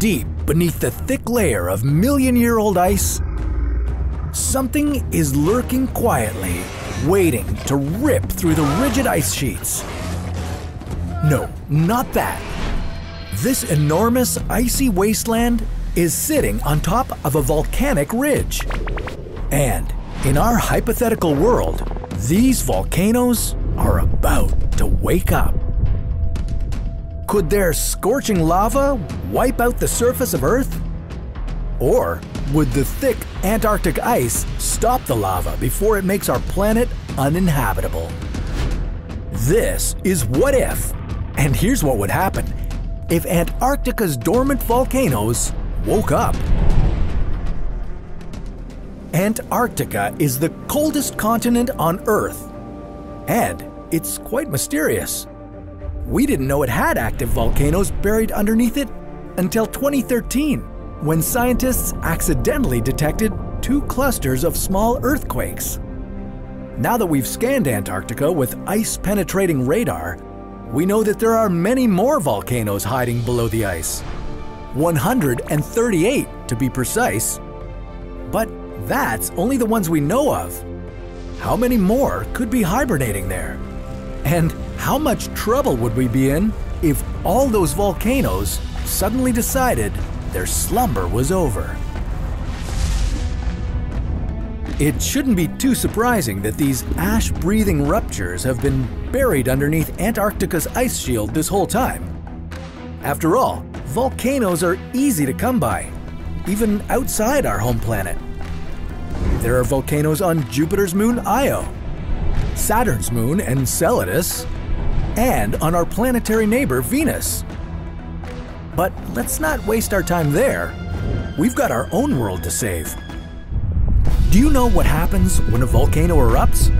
Deep beneath the thick layer of million year old ice, something is lurking quietly, waiting to rip through the rigid ice sheets. No, not that. This enormous icy wasteland is sitting on top of a volcanic ridge. And in our hypothetical world, these volcanoes are about to wake up. Could their scorching lava wipe out the surface of Earth? Or would the thick Antarctic ice stop the lava before it makes our planet uninhabitable? This is What If, and here's what would happen if Antarctica's dormant volcanoes woke up. Antarctica is the coldest continent on Earth, and it's quite mysterious. We didn't know it had active volcanoes buried underneath it until 2013, when scientists accidentally detected two clusters of small earthquakes. Now that we've scanned Antarctica with ice penetrating radar, we know that there are many more volcanoes hiding below the ice. 138 to be precise. But that's only the ones we know of. How many more could be hibernating there? And how much trouble would we be in if all those volcanoes suddenly decided their slumber was over? It shouldn't be too surprising that these ash breathing ruptures have been buried underneath Antarctica's ice shield this whole time. After all, volcanoes are easy to come by, even outside our home planet. There are volcanoes on Jupiter's moon Io, Saturn's moon Enceladus, and on our planetary neighbor Venus. But let's not waste our time there. We've got our own world to save. Do you know what happens when a volcano erupts?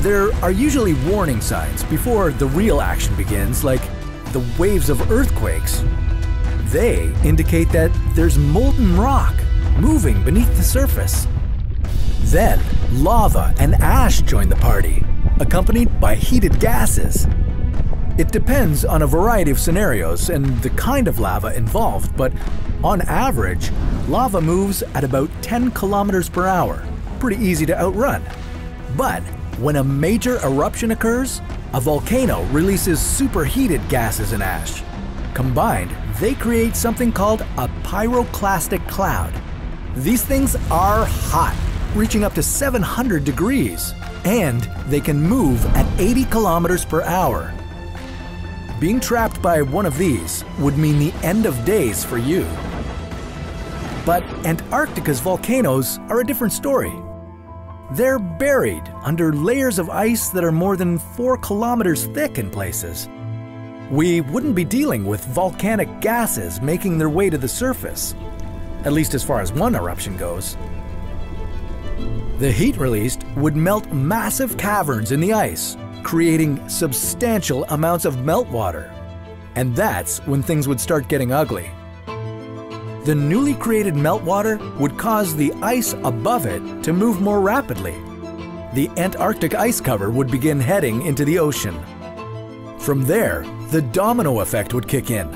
There are usually warning signs before the real action begins, like the waves of earthquakes. They indicate that there's molten rock moving beneath the surface. Then, lava and ash join the party, accompanied by heated gases. It depends on a variety of scenarios and the kind of lava involved, but on average, lava moves at about 10 kilometers per hour, pretty easy to outrun. But when a major eruption occurs, a volcano releases superheated gases and ash. Combined, they create something called a pyroclastic cloud. These things are hot reaching up to 700 degrees, and they can move at 80 kilometers per hour. Being trapped by one of these would mean the end of days for you. But Antarctica's volcanoes are a different story. They're buried under layers of ice that are more than 4 kilometers thick in places. We wouldn't be dealing with volcanic gases making their way to the surface, at least as far as one eruption goes. The heat released would melt massive caverns in the ice, creating substantial amounts of meltwater. And that's when things would start getting ugly. The newly created meltwater would cause the ice above it to move more rapidly. The Antarctic ice cover would begin heading into the ocean. From there, the domino effect would kick in.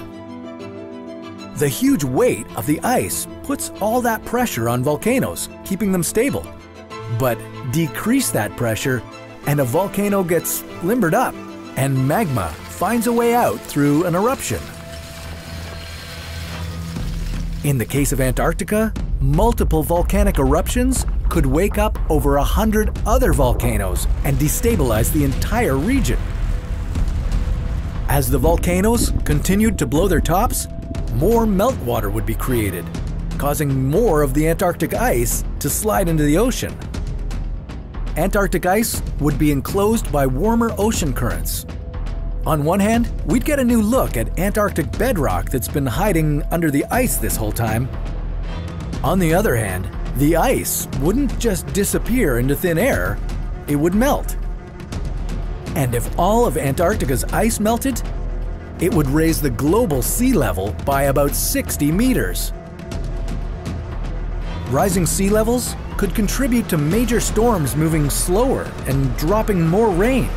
The huge weight of the ice puts all that pressure on volcanoes, keeping them stable. But decrease that pressure, and a volcano gets limbered up, and magma finds a way out through an eruption. In the case of Antarctica, multiple volcanic eruptions could wake up over a hundred other volcanoes and destabilize the entire region. As the volcanoes continued to blow their tops, more meltwater would be created, causing more of the Antarctic ice to slide into the ocean. Antarctic ice would be enclosed by warmer ocean currents. On one hand, we'd get a new look at Antarctic bedrock that's been hiding under the ice this whole time. On the other hand, the ice wouldn't just disappear into thin air, it would melt. And if all of Antarctica's ice melted, it would raise the global sea level by about 60 meters. Rising sea levels could contribute to major storms moving slower and dropping more rain.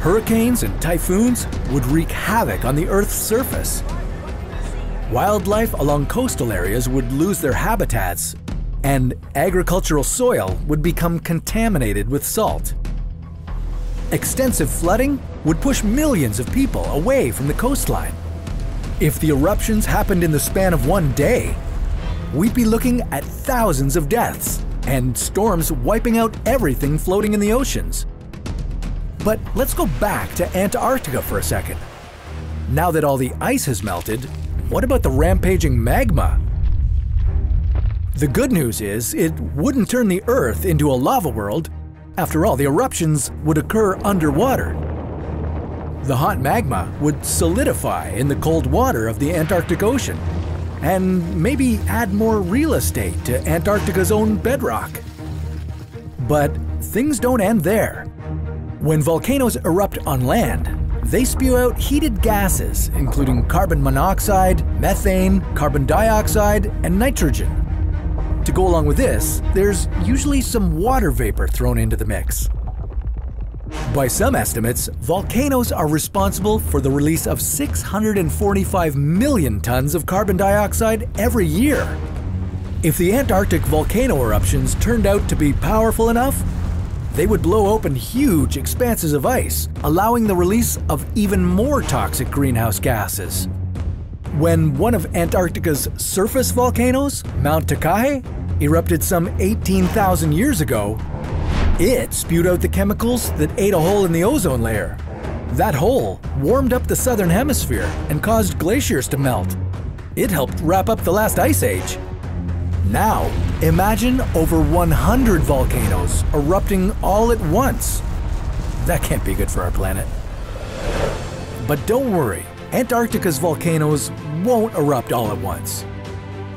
Hurricanes and typhoons would wreak havoc on the Earth's surface. wildlife along coastal areas would lose their habitats, and agricultural soil would become contaminated with salt. Extensive flooding would push millions of people away from the coastline. If the eruptions happened in the span of one day, we'd be looking at thousands of deaths and storms wiping out everything floating in the oceans. But let's go back to Antarctica for a second. Now that all the ice has melted, what about the rampaging magma? The good news is it wouldn't turn the Earth into a lava world. After all, the eruptions would occur underwater. The hot magma would solidify in the cold water of the Antarctic Ocean and maybe add more real estate to Antarctica's own bedrock. But things don't end there. When volcanoes erupt on land, they spew out heated gases, including carbon monoxide, methane, carbon dioxide, and nitrogen. To go along with this, there's usually some water vapor thrown into the mix. By some estimates, volcanoes are responsible for the release of 645 million tons of carbon dioxide every year. If the Antarctic volcano eruptions turned out to be powerful enough, they would blow open huge expanses of ice, allowing the release of even more toxic greenhouse gases. When one of Antarctica's surface volcanoes, Mount Takahe, erupted some 18,000 years ago, it spewed out the chemicals that ate a hole in the ozone layer. That hole warmed up the southern hemisphere and caused glaciers to melt. It helped wrap up the last ice age. Now, imagine over 100 volcanoes erupting all at once. That can't be good for our planet. But don't worry, Antarctica's volcanoes won't erupt all at once.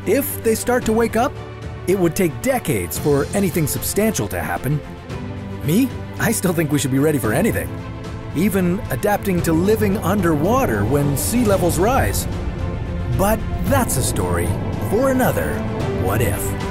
If they start to wake up, it would take decades for anything substantial to happen. Me? I still think we should be ready for anything. Even adapting to living underwater when sea levels rise. But that's a story for another what if.